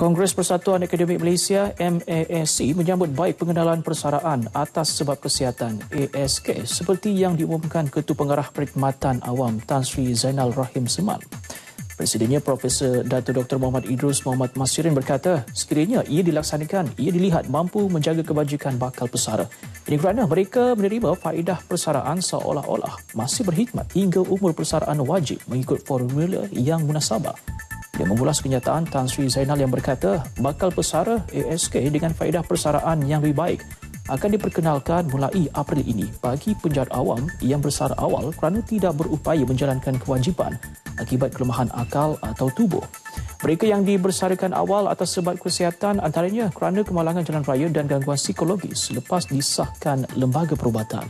Kongres Persatuan Akademik Malaysia MASC menyambut baik pengenalan persaraan atas sebab kesihatan ASK seperti yang diumumkan Ketua Pengarah Perkhidmatan Awam Tan Sri Zainal Rahim Seman. Presidennya Profesor Dato Dr. Muhammad Idrus Muhammad Masirin berkata, sekiranya ia dilaksanakan, ia dilihat mampu menjaga kebajikan bakal pesara. Ini kerana mereka menerima faedah persaraan seolah-olah masih berkhidmat hingga umur persaraan wajib mengikut formula yang munasabah. Dia mengulas kenyataan Tan Sri Zainal yang berkata bakal pesara ASK dengan faedah persaraan yang lebih baik akan diperkenalkan mulai April ini bagi penjahat awam yang bersara awal kerana tidak berupaya menjalankan kewajipan akibat kelemahan akal atau tubuh. Mereka yang dibersarakan awal atas sebab kesihatan antaranya kerana kemalangan jalan raya dan gangguan psikologis selepas disahkan lembaga perubatan.